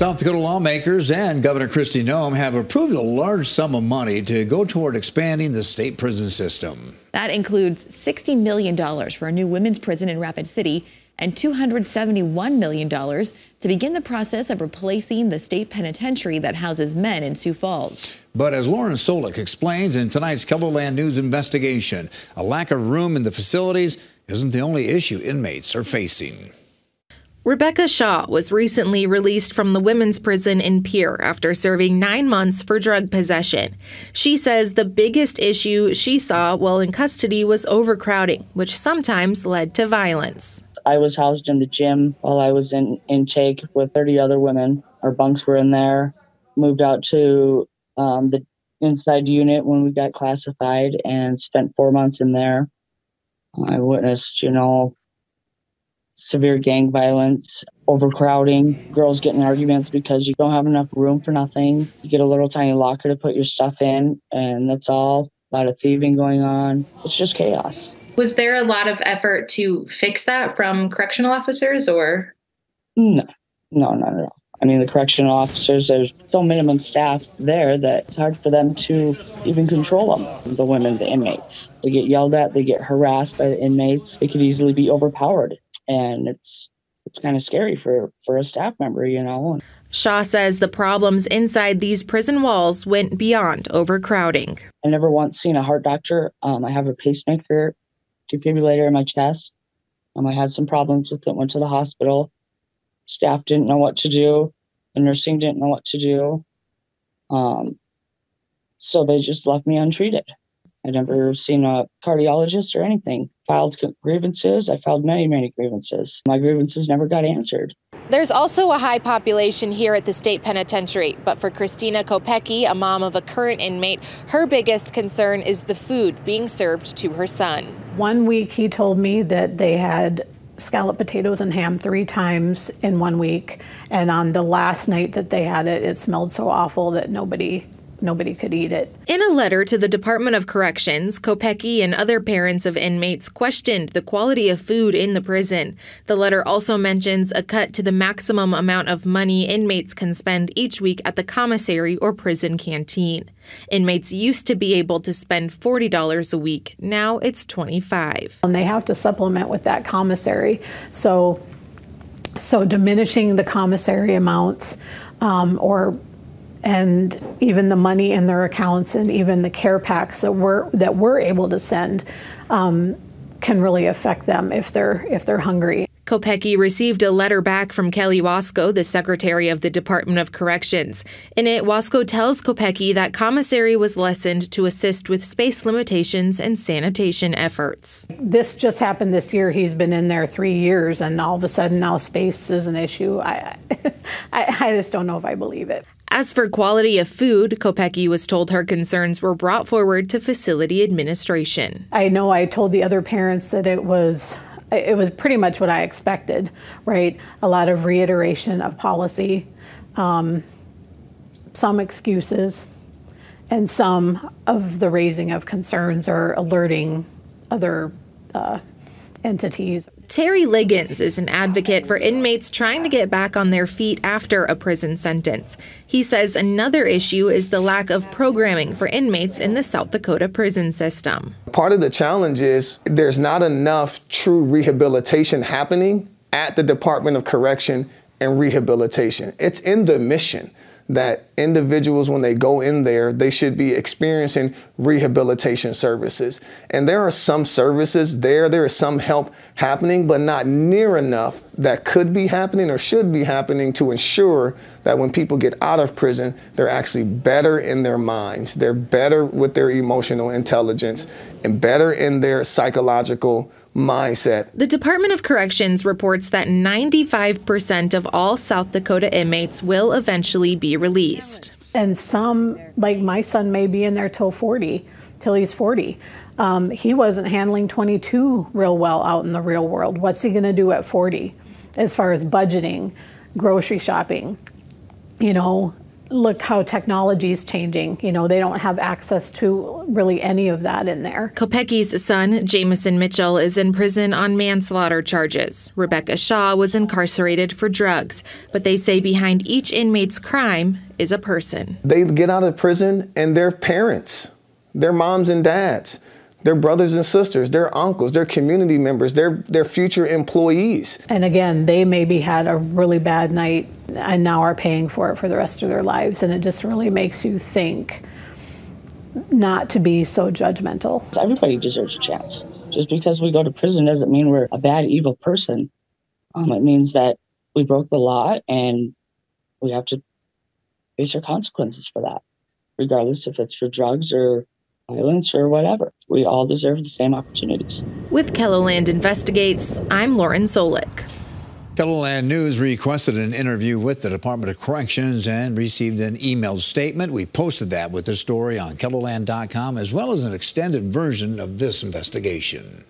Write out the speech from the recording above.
South Dakota lawmakers and Governor Kristi Noem have approved a large sum of money to go toward expanding the state prison system. That includes $60 million for a new women's prison in Rapid City and $271 million to begin the process of replacing the state penitentiary that houses men in Sioux Falls. But as Lauren Soulek explains in tonight's KELOLAND News investigation, a lack of room in the facilities isn't the only issue inmates are facing. Rebecca Shaw was recently released from the women's prison in Pierre after serving nine months for drug possession. She says the biggest issue she saw while in custody was overcrowding, which sometimes led to violence. I was housed in the gym while I was in intake with 30 other women. Our bunks were in there. Moved out to um, the inside unit when we got classified and spent four months in there. I witnessed, you know, severe gang violence, overcrowding, girls getting arguments because you don't have enough room for nothing. You get a little tiny locker to put your stuff in, and that's all. A lot of thieving going on. It's just chaos. Was there a lot of effort to fix that from correctional officers or? No, no, not at all. I mean, the correctional officers, there's so minimum staff there that it's hard for them to even control them, the women, the inmates. They get yelled at, they get harassed by the inmates. They could easily be overpowered and it's it's kind of scary for for a staff member, you know. Shaw says the problems inside these prison walls went beyond overcrowding. I never once seen a heart doctor. Um, I have a pacemaker, defibrillator in my chest. Um, I had some problems with it. Went to the hospital. Staff didn't know what to do. The nursing didn't know what to do. Um, so they just left me untreated. I never seen a cardiologist or anything. Filed grievances. I filed many, many grievances. My grievances never got answered. There's also a high population here at the state penitentiary, but for Christina Kopecki, a mom of a current inmate, her biggest concern is the food being served to her son. One week he told me that they had scalloped potatoes and ham three times in one week, and on the last night that they had it, it smelled so awful that nobody nobody could eat it. In a letter to the Department of Corrections, Kopecki and other parents of inmates questioned the quality of food in the prison. The letter also mentions a cut to the maximum amount of money inmates can spend each week at the commissary or prison canteen. Inmates used to be able to spend $40 a week. Now it's 25. And they have to supplement with that commissary. So so diminishing the commissary amounts um, or and even the money in their accounts and even the care packs that we're that we're able to send um, can really affect them if they're if they're hungry. Kopecki received a letter back from Kellie Wasko, the Secretary of the Department of Corrections. In it, Wasco tells Kopecki that commissary was lessened to assist with space limitations and sanitation efforts. This just happened this year. He's been in there three years, and all of a sudden now space is an issue. I, I, I just don't know if I believe it. As for quality of food, Kopecki was told her concerns were brought forward to facility administration. I know I told the other parents that it was it was pretty much what I expected, right? A lot of reiteration of policy, um, some excuses, and some of the raising of concerns or alerting other uh, entities. Terry Liggins is an advocate for inmates trying to get back on their feet after a prison sentence. He says another issue is the lack of programming for inmates in the South Dakota prison system. Part of the challenge is there's not enough true rehabilitation happening at the Department of Correction and Rehabilitation. It's in the mission that individuals, when they go in there, they should be experiencing rehabilitation services. And there are some services there, there is some help happening, but not near enough that could be happening or should be happening to ensure that when people get out of prison, they're actually better in their minds, they're better with their emotional intelligence, and better in their psychological mindset. The Department of Corrections reports that 95% of all South Dakota inmates will eventually be released. And some, like my son, may be in there till 40, till he's 40. Um, he wasn't handling 22 real well out in the real world. What's he going to do at 40 as far as budgeting, grocery shopping? You know, look how technology is changing. You know, they don't have access to really any of that in there. Kopecki's son, Jamison Mitchell, is in prison on manslaughter charges. Rebecca Shaw was incarcerated for drugs, but they say behind each inmate's crime is a person. They get out of prison and their parents, their moms and dads their brothers and sisters, their uncles, their community members, their their future employees. And again, they maybe had a really bad night and now are paying for it for the rest of their lives and it just really makes you think not to be so judgmental. Everybody deserves a chance. Just because we go to prison doesn't mean we're a bad evil person. Um, it means that we broke the law and we have to face our consequences for that, regardless if it's for drugs or violence or whatever. We all deserve the same opportunities. With KELOLAND Investigates, I'm Lauren Soulek. KELOLAND News requested an interview with the Department of Corrections and received an emailed statement. We posted that with the story on KELOLAND.com as well as an extended version of this investigation.